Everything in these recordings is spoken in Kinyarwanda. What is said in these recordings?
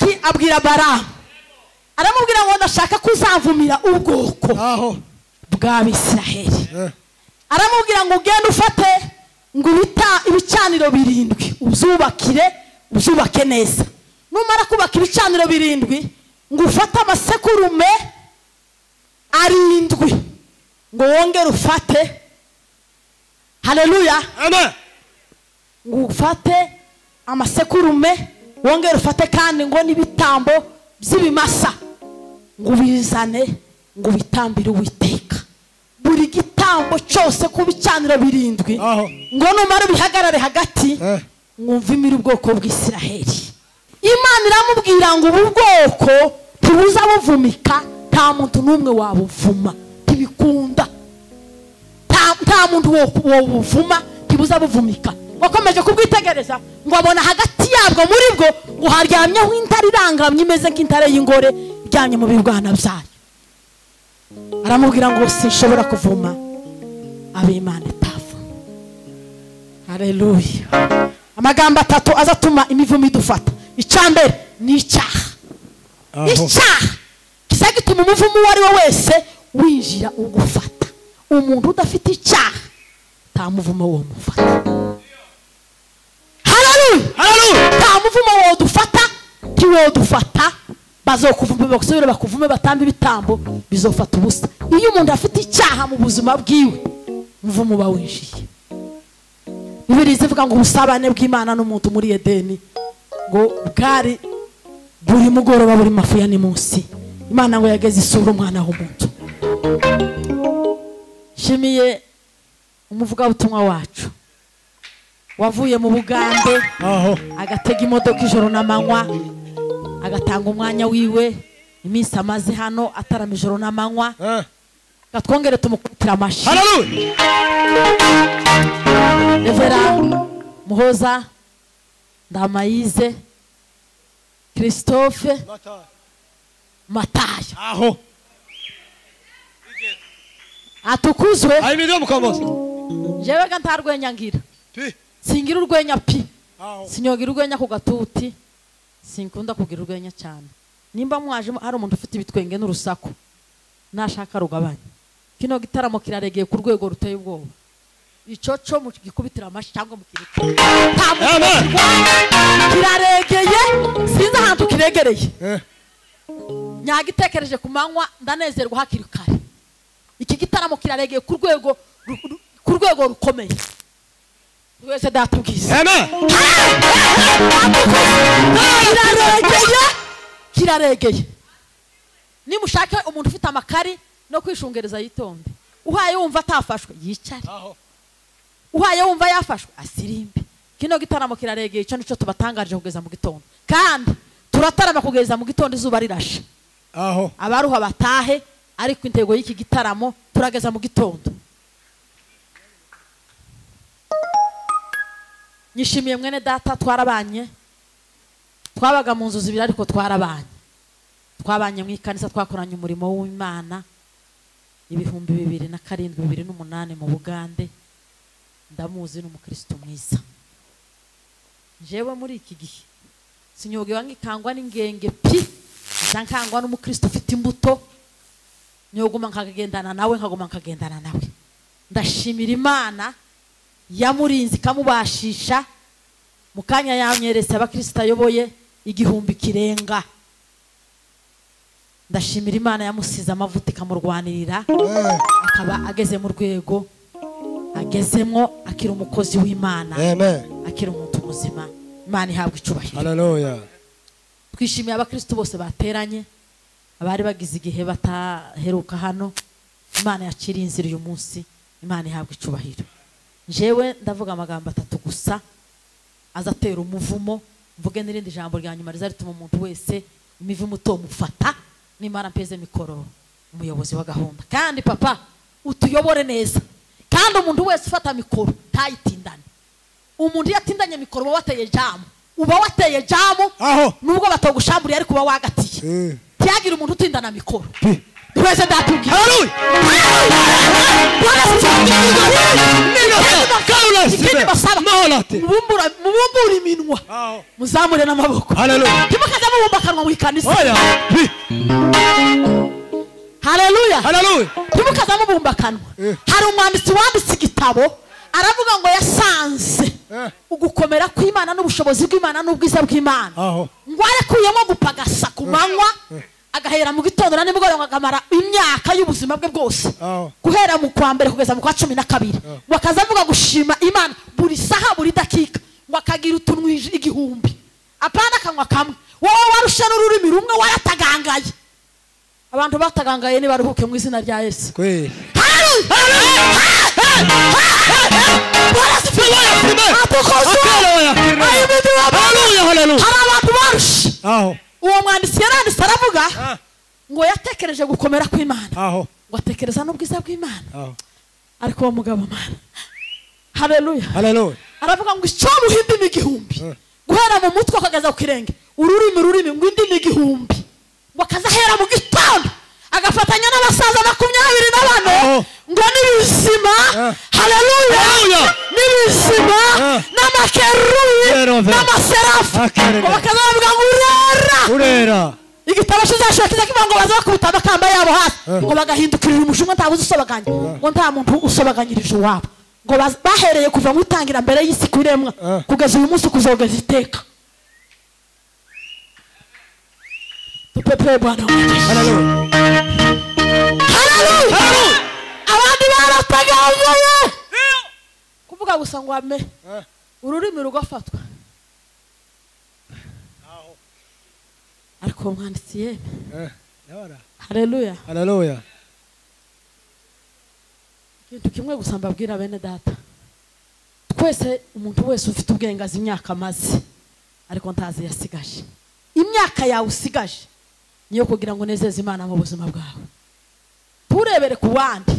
baraki abwira baramu aramubwira ngo ndashaka ko uzamvumira ubwoko bw'abisiraheli Eh. aramubwira ngo ugende ufate ngo ibita- ibicaniro birindwi ubyubakire ubyubake neza. Numara kubaka ibicaniro birindwi ngo ufate amasekurume arindwi ngo wongere ufate haleluya amen. ngo ufate amasekurume wongere ufate kandi ngo n'ibitambo by'ibimasa. Ngo ubizane ngo ubitambire uwiteka. Buri gitambo cyose ku bicaniro birindwi ngo numara ubihagarare hagati Eh. mwumvimire ubwoko bw'isiraheli. Imana iramubwira ngo ubu bwoko ntibuza buvumika nta muntu n'umwe wabuvuma. Ntibikunda. Nta muntu wo- wobuvuma ntibuza buvumika wakomeje kubwitegereza ngo abona hagati yabwo muri bwo ngo haryamyeho intare irangamye imeze nk'intare y'ingore iryamye mu bibwana byayo. Aramubwira ngo sinshobora kuvuma ab'imana itavuma hareruya amagambo atatu aza atuma imivumo idufata. Icya mbere ni icyaha. Icyaha. Kiza gituma umuvumo uwo ari we wese winjira ugufata. Umuntu udafite icyaha nta muvumo wo mufata hararuya haleluya nta muvumo wodufata ntiwodufata bazokuvume basubire bakuvume batambe ibitambo bizofata ubusa. Iyo umuntu afite icyaha mu buzima bwiwe umuvumo uba winjiye bibiri zivuga ngo ubusabane bw'imana n'umuntu muri edeni. Ngo bwari buri mugoroba buri mafu ya ni munsi. Imana ngo yageze isura umwana w'umuntu. Nshimiye umuvugabutumwa wacu. Wavuye mu bugande aho. agatega imodoka ijoro n'amanywa agatanga umwanya wiwe iminsi amaze hano atarama ijoro n'amanywa gatwongere tumukubitira amashyi. Haleluya revera muhoza ndamayize christophe mataya. Aho. Atukuzwe jewe ga nta rwenya ngira. Singira urwenya pi. Sinyogira urwenya ku gatuti. Sinkunda kugira urwenya cyane. Nimba mwaje hari umuntu ufite ibitwenge n'urusaku nashaka rugabanya kino gitaramo kiraregeye ku rwego ruteye ubwoba. Icyo cyo mu gikubitira amashyi cyangwa mu kireke nta muntu Amen. kirwanya. kiraregeye sinzi ahantu kiregereye. Eh. nyagitekereje ku manywa ndanezerwa hakiri kare. Iki gitaramo kiraregeye ku rwego ku rwego rukomeye. Buri wese datubwiza amen. Kiraregeye kiraregeye nimushake umuntu ufite amakari no kwishungereza yitonde. Uhaye wumva atafashwe yicare. Uhaye wumva yafashwe asirimbe kino gitaramo kiraregeye icyo nicyo tubatangarije kugeza mu gitondo. Kandi turatarama kugeza mu gitondo izuba rirashe. Aho. Abaruha batahe ariko intego y'iki gitaramo turageza mu gitondo nyishimiye mwene data twarabanye. Twabaga mu nzu zibiri ariko twarabanye. Twabanye mu ikanisa twakoranye umurimo w'imana. Ibihumbi bibiri na karindwi bibiri n'umunani mu bugande. Ndamuzi ni umukristo mwiza. Njyewe muri iki gihe sinyogewe nkikangwa n'ingenge pi. Nza nkangwa n'umukristo ufite imbuto. Nyoguma nkagendana nawe nkaguma nkagendana nawe. Ndashimira imana. Yamurinze ikamubashisha mu kanya yanyeretse abakristo ayoboye igihumbi kirenga. Ndashimira imana yamusize amavuta ikamurwanirira akaba ageze mu rwego agezemo akiri umukozi w'imana akiri umuntu muzima. Imana ihabwa icubahiro twishimiye abakristo bose bateranye abari bagize igihe bataheruka hano. Imana yaciriye inzira uyu munsi. Imana ihabwa icubahiro njyewe ndavuga amagambo atatu gusa azatera umuvumo mvuge n'irindi jambo rya nyuma rituma umuntu wese imivumo utomufata nimara mpeze mikoro umuyobozi wa gahunda. Kandi papa utuyobore neza. Kandi umuntu wese ufata mikoro ntayitindane. Umuntu iyo atindanye mikoro uba wateye jamu. Uba wateye jamu aho. nubwo batagushamburiye ariko uba wagatiye. Eh. ntiyagire umuntu utindana mikoro. Twese ndatubwira mubumbura mubumbura iminwa. Muzamure n'amaboko ntimukaze mubumba akanwa mu ikanisa haleluya haleluya ntimukaze mubumba akanwa Eh. hari umwanditsi wanditse igitabo aravuga ngo yasanze Eh. ugukomera kw'imana n'ubushobozi bw'imana n'ubwiza bw'imana. Ngo arekuyemo gupagasa ku manywa agahera mu gitondo na nimugoroba akamara imyaka y'ubuzima bwe bwose guhera mu kwa mbere kugeza mu kwa cumi na kabiri ngo akaza avuga gushima imana buri saha buri dakika ngo akagira utunwa igihumbi apana akanwa kamwe wowe warushe n'ururimi rumwe waratagangaye abantu batagangaye nibaruhuke mu izina rya yesu haleluya hari abantu barushe aho uwo mwanditsi yaranditse aravuga Ah. ngo yatekereje gukomera kw'imana. Ngo atekereza n'ubwiza bw'imana. Ariko uwo mugabo mana haleluya haleluya aravuga ngo icyo ni igihumbi. Eh. guhera mu mutwe akageza ku kirenge. Ururimi ururimi ngo indi ni igihumbi. Ngo akazahera mu gitondo agafatanya n'abasaza makumyabiri na bane Ngo ni bizima Eh. haleluya. Ni bizima n'amakerubi n'amaserafu bakaza bavuga ngo urera urera igitabo kiza kivuga ngo baze bakubita amakamba yabo hasi Eh. ngo bagahindukirira umushinwa ntabwo uzi usobaganya ngo nta muntu usobaganyirije uwabo ngo bahereye kuva mu itangira mbere y'isi ku iremwa Eh. kugeza uyu munsi kuzogeza iteka tupepe bwana haleluya haleluya barataganganye kuvuga gusa ngo ame Eh. ururimi rugafatwa ariko uwo mwanditsi yeme Eh. Yabara. haleluya. Haleluya. Ikintu kimwe gusa mbabwira bene data. Twese umuntu wese ufite ubwenge azi imyaka amaze ariko ntazi yasigaje imyaka yawe usigaje niyo kugira ngo unezeze imana mu buzima bwawe. Turebere ku bandi.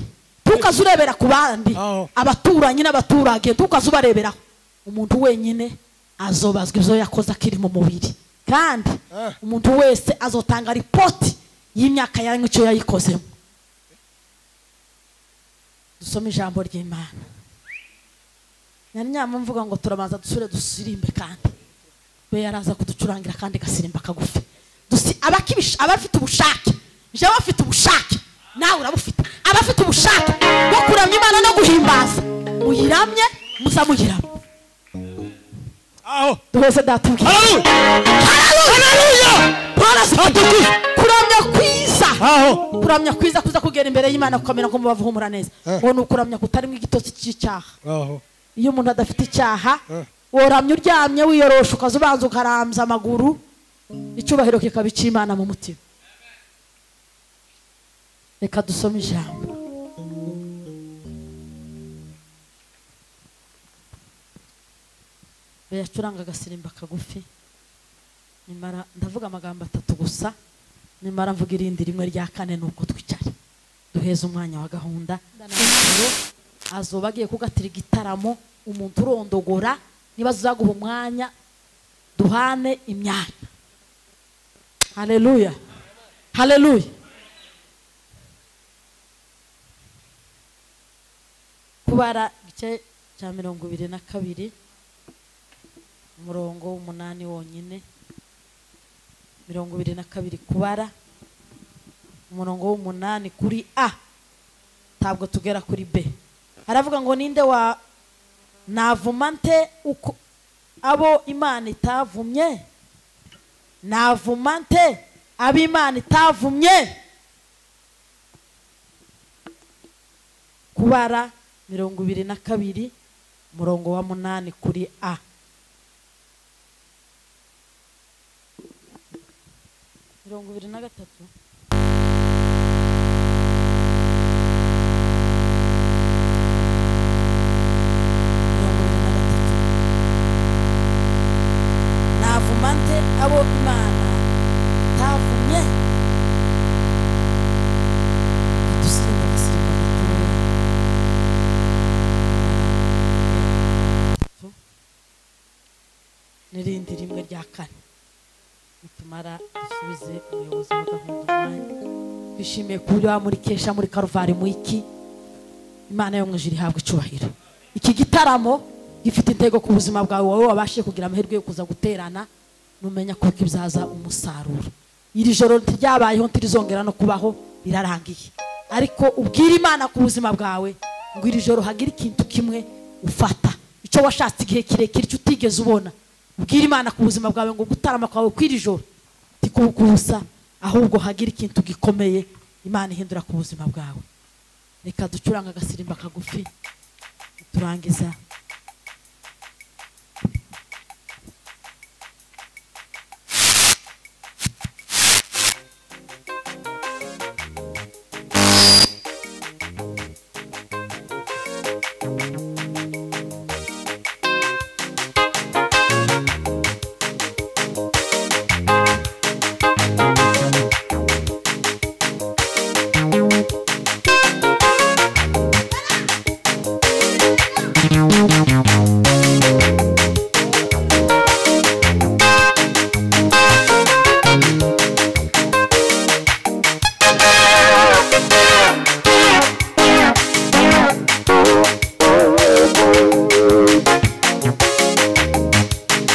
Tukaze urebera ku bandi. Abaturanyi n'abaturage tukaze ubareberaho umuntu wenyine azobazwa ibyo yakoze akiri mu mubiri. Kandi Eh. umuntu wese azotanga ripoti y'imyaka yawe icyo yayikozemo. Dusome ijambo ry'imana. Nyari nyama mvuga ngo turabanza dusure dusirimbe kandi. We yaraza kuducurangira kandi gasirimba kagufi. Abafite ubushake. Jewe afite ubushake. Nawe urabufite. Abafite ubushake bwo kuramya imana no guhimbaza. Muyiramye muza muyiramye duheze haleluya haleluya kuramya kwiza. Kuramya kwiza kuza kugera imbere y'imana kukamera nko mubavu humura neza. Eh. ngo ni ukuramya kutarimo igitotsi cy'icyaha. Iyo umuntu adafite icyaha Eh. woramya uryamye wiyorosha ukaza ubanza ukarambya amaguru icyubahiro kikaba icy'imana mu mutima. Reka dusome ijambo yacuranga agasirimba kagufi. Nimara ndavuga amagambo atatu gusa. Nimara mvuga irindi rimwe rya kane ni uko twicare. Duheze umwanya wa gahunda. Azoba agiye kugatira igitaramo umuntu urondogora niba uzaguha umwanya duhane imyanya. Haleluya haleluya kubara igice cya mirongo ibiri na kabiri umurongo w'umunani wonyine mirongo ibiri na kabiri kubara umurongo w'umunani kuri a ntabwo tugera kuri b. Aravuga ngo ninde wa navuma nte uko abo imana itavumye? Navuma nte abo imana itavumye? Kubara mirongo ibiri na kabiri umurongo wa munani kuri a. Mirongo ibiri na gatatu. Navuma nte abo imana. Rya kane nitumara dusubize umuyobozi wa gahunda umwanya twishimiye kuba muri kesha muri karuvari mu iki? Imana yo mu ijuru ihabwa icubahiro iki gitaramo gifite intego ku buzima bwawe. Wowe wabashije kugira amahirwe yo kuza guterana numenya ko kibyaza umusaruro. Iri joro ntiryabayeho ntirizongera no kubaho rirarangiye. Ariko ubwira imana ku buzima bwawe ngo iri joro hagire ikintu kimwe ufata. Icyo washatse igihe kirekire icyo utigeze ubona. Ubwira imana ku buzima bwawe ngo gutarama kwawe kw'iri joro. Tikubukubusa ahubwo hagire ikintu gikomeye. Imana ihindura ku buzima bwawe. Reka ducuranga agasirimba kagufi. Turangiza.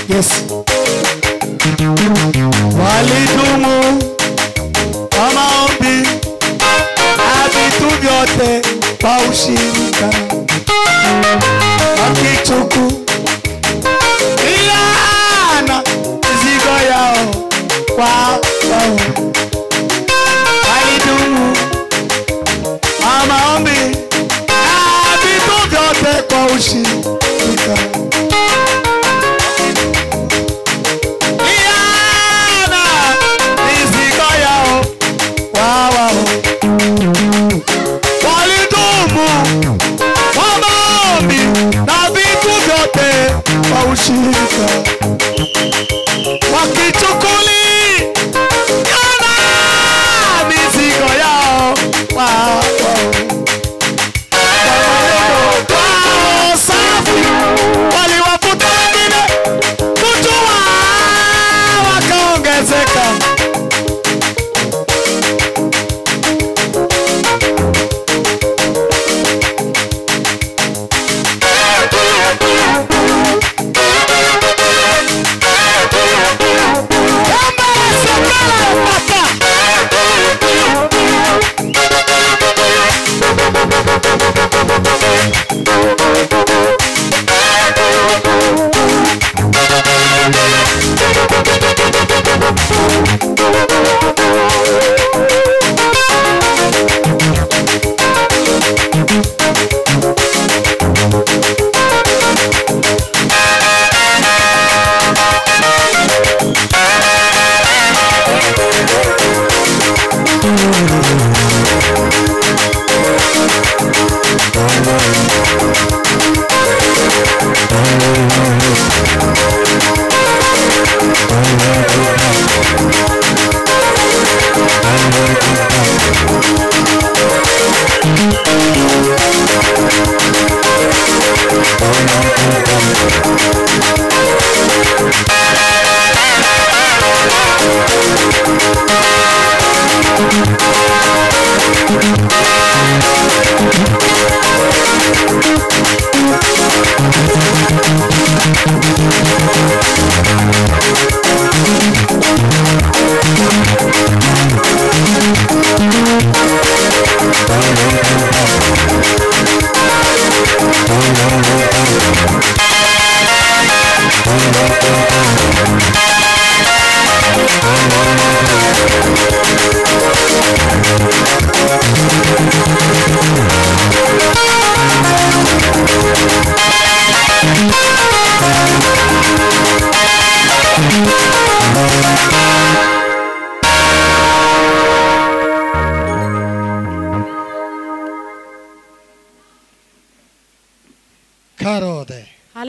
Yes. ote kwa ushirika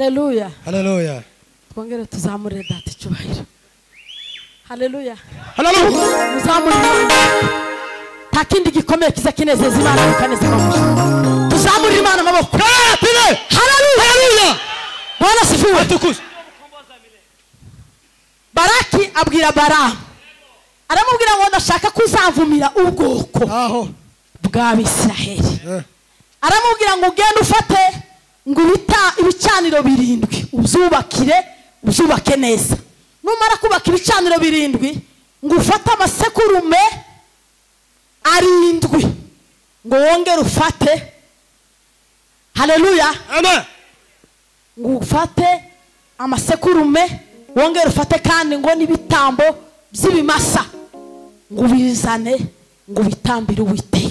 Haleluya Hallelujah. twongere tuzamure data icyubahiro haleluya Hallelujah. muzamure nta kindi gikomeye kiza kinezeza imana bikanezeza mu tuzamure imana amaboko haleluya bwana sifiwe Atukuzwe. baraki abwira baramu aramubwira ngo ndashaka ko uzavumira ubwoko aho. bw'abisiraheli Eh, aramubwira ngo ugende ufate ngo ibicaniro birindwi. Ubyubakire ubyubake neza. Numara kubaka ibicaniro birindwi ngo ufate amasekurume arindwi. Ngo wongere ufate haleluya amen. ngo ufate amasekurume wongere ufate kandi ngo n'ibitambo by'ibimasa. Ngo ubizane ngo ubitambire uwiteka.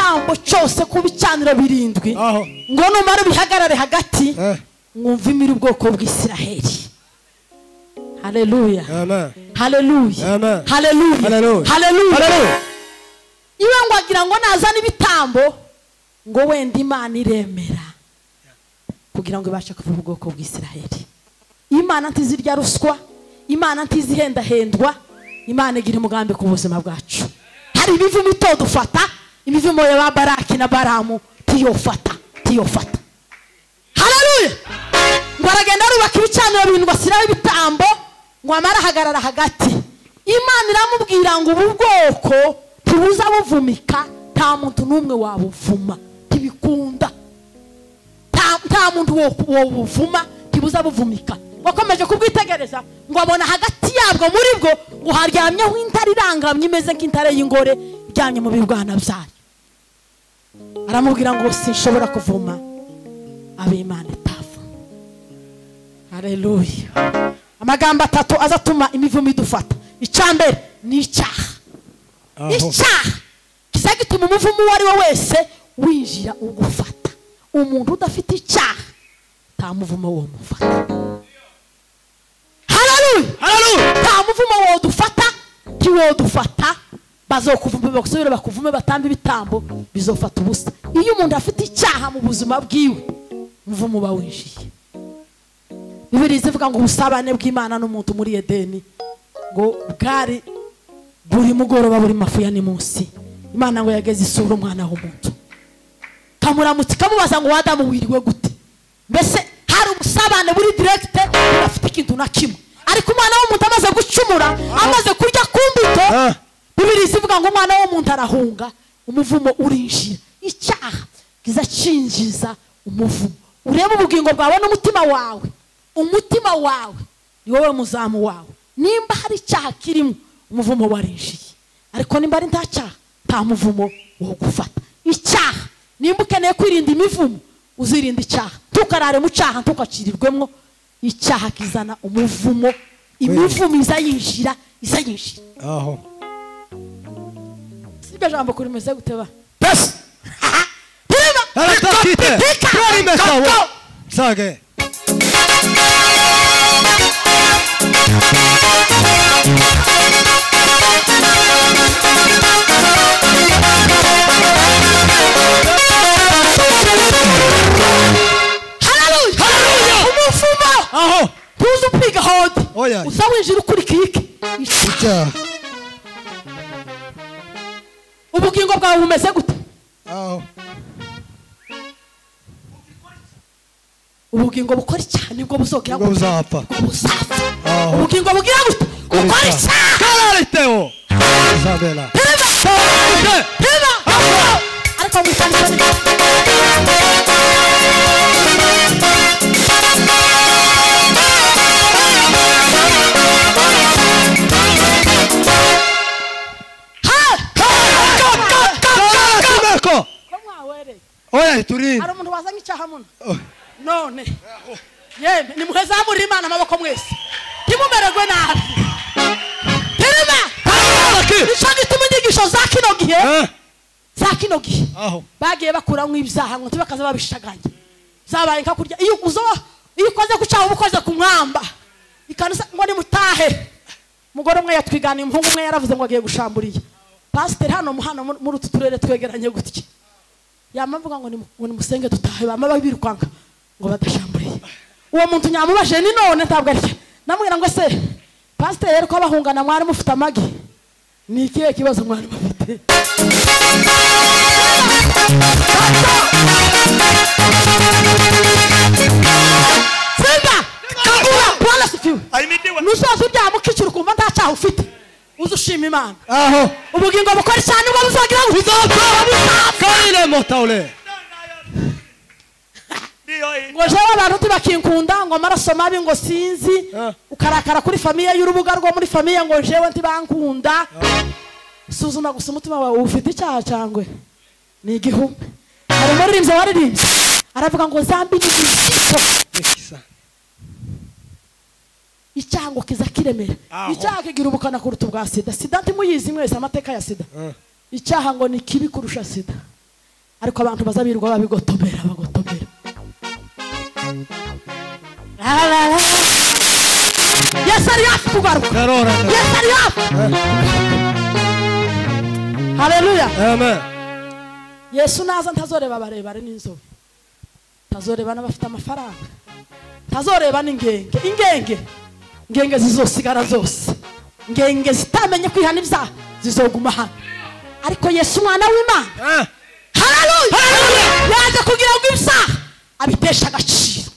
Buri gitambo cyose ku bicaniro birindwi. Ngo numara ubihagarare hagati Eh, mwumvimire ubwoko bw'isiraheli. Haleluya haleluya haleluya haleluya iwe ngo agira ngo nazane ibitambo ngo wenda imana iremera. Kugira ngo ibashe kuvuga ubwoko bw'isiraheli. Imana ntizirya ruswa imana ntizihendahendwa imana igira umugambi ku buzima bwacu. Hari imivumo itodufata imivumo ya ba baraki na baramu tiyofata tiyofata. Haleluya ngo aragenda arubaka ibicaniro birindwi ashyiraho ibitambo ngo amare ahagarara hagati. Imana iramubwira ngo ubu bwoko ntibuza buvumika nta muntu n'umwe wabuvuma ntibikunda. Nta- muntu wo- wobuvuma ntibuza buvumika. Wakomeje kubwitegereza ngo abona hagati yabwo muri bwo ngo haryamyeho intare irangamye imeze nk'intare y'ingore iryamye mu bibwana byayo aramubwira ngo sinshobora kuvuma ab'imana itavuma hareruya amagambo atatu aza atuma imivumo idufata. Mbere ni icyaha. Icyaha. Kiza gituma umuvumo uwo ari we wese winjira ugufata. Umuntu udafite icyaha nta muvumo wo mufata. Hararuya haleluya nta muvumo wo dufata ntiwodufata bazokuvuma bakusubire bakuvume batambe ibitambo bizofata ubusa. Iyo umuntu afite icyaha mu buzima bwiwe umuvumo uba winjiye. Bibiri zivuga ngo ubusabane bw'imana n'umuntu muri edeni ngo bwari buri mugoroba buri mafu ya ni munsi. Imana ngo yageze isura umwana w'umuntu. Kamuramutse ikamubaza ngo wadamu wiriwe gute? Mbese hari ubusabane buri direkite budafite ikintu na kimwe. Ariko umwana w'umuntu amaze gucumura amaze kurya ku mbuto Ah. Bibiri zivuga ngo umwana w'umuntu arahunga umuvumo urinjira icyaha kiza cinjiza umuvumo. Urebe ubugingo bwawe n'umutima wawe. Umutima wawe ni wowe muzamu wawe. Nimba hari icyaha kirimo umuvumo warinjiye. Ariko nimba ari nta cyaha nta muvumo wo gufata icyaha nimba ukeneye kwirinda imivumo uzirinda icyaha. Ntukarare mu cyaha ntukacirirwemo icyaha kizana umuvumo. Imivumo iza yinjira iza yinjira. Aho. jambo kurimeze gute ba pesa aratafite twarimbesawe sage. Aho! Uza upiga hodi uza winjira ukurikira iki icyaha icyaha ubugingo bwawe bumeze gute aho. Ubugingo bukora icyaha ni bwo buzokera Nibwo buzapfa. Nibwo buzapfa Aho. ubugingo bugira gute bukora icyaha karariteho isabela. Pima! Pima! ariko mwisandikane oya turinde hari umuntu wazanye icyaha muno. Oh. none. Yemwe nimuhezamurire imana amaboko mwese. Ntimumererwe nabi. Pirima ni cyo gituma inyigisho za kino gihe Eh, za kino gihe bagiye bakuramo ibyaha ngo ntibakaze babishaganye. Zabaye nka kurya. Iyo ukoze ku cyaha uba ukoze ku mwamba. Ikanisa ngo nimutahe. Umugore umwe yatwiganiye umuhungu umwe yaravuze ngo agiye gushamburiye. Pasiteri hano hano muri utu turere twegeranye gutya. Yama avuga ngo nimu- ngo nimusenge dutahe bama birukanka ngo badashamburiye uwo muntu nyamubajije ni none ntabwo arya namubwira ngo se pasiteri yari ko abahungana mwari mufite amagi? Ni ikihe kibazo mwari mufite? Simba! Kagura! Bwana sifiwe. nusoza uryama ukicira ukumva nta cyaha ufite. Uze ushima imana. Aho. Ubugingo bukora cyane ubwo buzagira ngo ngo jewe abantu ntibakinkunda ngo amaraso mabi ngo sinzi. Ah. ukarakara kuri famiye y'urubuga rwo muri famiye ngo jewe ntibankunda. Suzuma gusa umutima wawe ufite icyaha cyangwe ni igihumbi. Hari umuririmbyi waririmbye? Aravuga ngo zambi ni icyaha ngo kiza kiremera. Icyaha kigira ubukana kuruta ubwa sida. Sida ntimuyizi mwese amateka ya sida. Ah. icyaha ngo ni kibi kurusha sida ariko abantu bazabirwa babigotomera bagotomera La, la, la. yesu ari hafi kugaruka Karora. yesu ari hafi haleluya yesu naza ntazoreba abarebare n'inzobe. Ntazoreba n'abafite amafaranga. Ntazoreba n'ingenge. Ingenge ingenge zizosigara zose. Ingenge zitamenye kwihana ibyaha zizoguma hano. Ariko yesu umwana w'imana Yaje kugira ngo ibyaha abitesha agaciro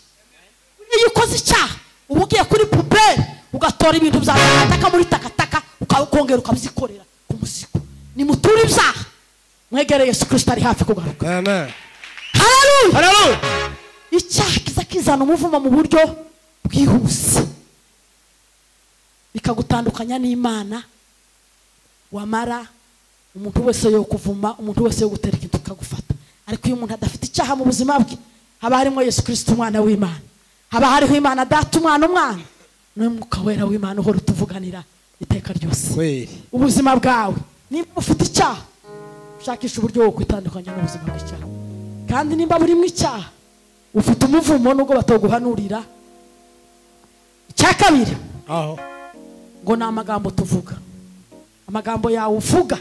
iyo ukoze icyaha uba ugiye kuri puberi ugatora ibintu bya takataka muri takataka ukongera ukabyikorera ku muzigo nimuture ibyaha mwegereye yesu kirisita ari hafi kugaruka. Icyaha kiza kizana umuvumo mu buryo bwihuse. Bikagutandukanya n'imana. Wamara umuntu wese yo kuvuma umuntu wese yo gutera ikintu kikagufata ariko iyo umuntu adafite icyaha mu buzima bwe haba harimo yesu kirisito umwana w'imana. Haba hariho imana data umwana umwana. N'umwuka wera w'imana uhora utuvuganira iteka ryose. Ubuzima bwawe. Niba ufite icyaha ushakisha uburyo wo kwitandukanya n'ubuzima bw'icyaha. Kandi nimba burimo icyaha ufite umuvumo nubwo bataguhanurira icya kabiri ngo ni amagambo tuvuga. Amagambo yawe uvuga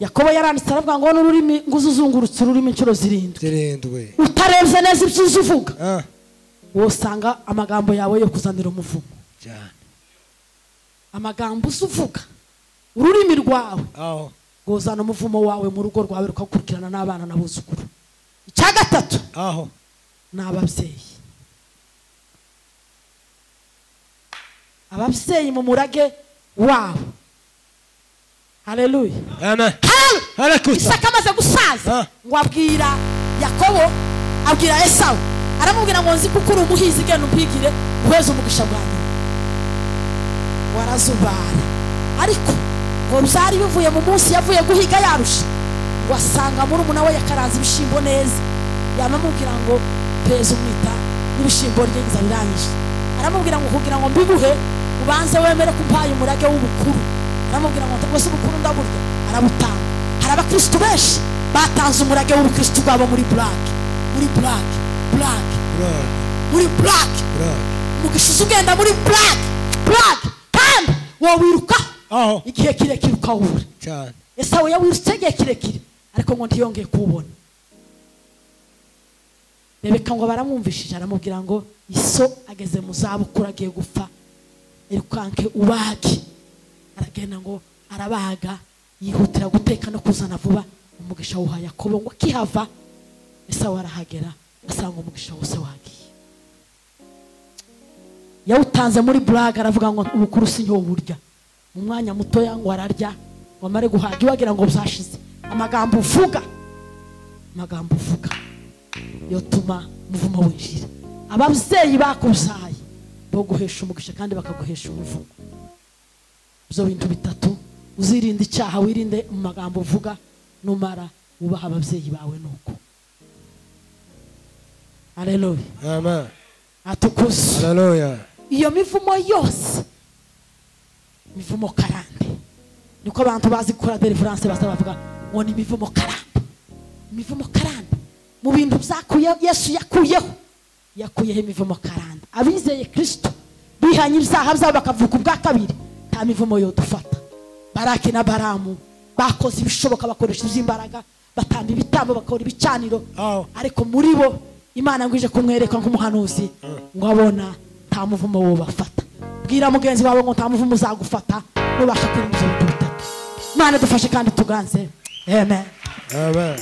yakobo yaranditse aravuga ngo n'ururimi ngo uze uzungurutse ururimi inshuro zirindwi. Utarebye neza ibyo uzi uvuga Ah. wowe usanga amagambo yawe yo kuzanira umuvumo. Amagambo uzi uvuga ururimi rwawe rwuzana umuvumo wawe mu rugo rwawe rukagukurikirana n'abana n'abuzukuru icya gatatu ni ababyeyi ababyeyi mu murage wabo. Haleluya Amen. Haleluya! Harakusa. amaze gusaza Ah. ngo abwira yakobo abwira esawu aramubwira ngo nzi kuko uri umuhinzi genda umpigire uheze umugisha bwa nyuma warazubara ariko ngo byari bivuye mu munsi yavuye guhiga yarusha ngo asanga muri umuna we yakaranze ibishyimbo neza yanamubwira ngo peza umwita n'ibishyimbo rye nzabirangije aramubwira ngo kugira ngo mbibuhe ubanze wemere ko umpaye umurage w'ubukuru aramubwira ngo rwose ubukuru ndaburya arabutanga. Hari abakirisitu benshi batanze umurage w'ubukirisitu bwabo muri burake muri burake burake muri burake mugishize ugenda muri burake burake kandi wawiruka igihe kirekire ukawubura. Cyane. esawu yawirutse igihe kirekire? Ariko ngo ntiyongeye kuwubona. Rebeka ngo baramwumvishije aramubwira ngo iso ageze mu zabukuru agiye gupfa. Irukanke ubage aragenda ngo arabaga yihutira guteka no kuzana vuba. Umugisha wuha yakobo ngo akihava esawu arahagera asanga umugisha wose wagiye. Yawutanze muri buraga aravuga ngo ubukuru si burya. Mu mwanya mutoya ngo ararya ngo amare guhaga. Iwagira ngo byashize amagambo uvuga amagambo uvuga yotuma umuvumo winjira. Ababyeyi bakubyaye baguhesha umugisha kandi bakaguhesha umuvumo ibyo bintu bitatu uzirinde icyaha wirinde mu magambo uvuga numara wubaha ababyeyi bawe nuko. Amen. atukuze. Iyo mivumo yose mivumo karande. Niko abantu bazi gukora deliverance baza bavuga ngo ni imivumo karande. Imivumo karande. Mu bintu byakuye yesu yakuyeho yakuyeho imivumo karande. Abizeye kristo bihanye ibyaha byabo bakavuka ubwa kabiri. Nta mivumo yodufata baraki na baramu. Bakoze ibishoboka bakoresha iby'imbaraga batamba ibitambo bakora ibicaniro. Aho. ariko muri bo imana ngo ije kumwereka nk'umuhanuzi. Eh. Ngo abona nta muvumo wubafata bwira mugenzi wawe ngo nta muvumo uzagufata nubasha kwirinda ibyo bitatu. Imana dufashe kandi tuganze. Amen. Amen.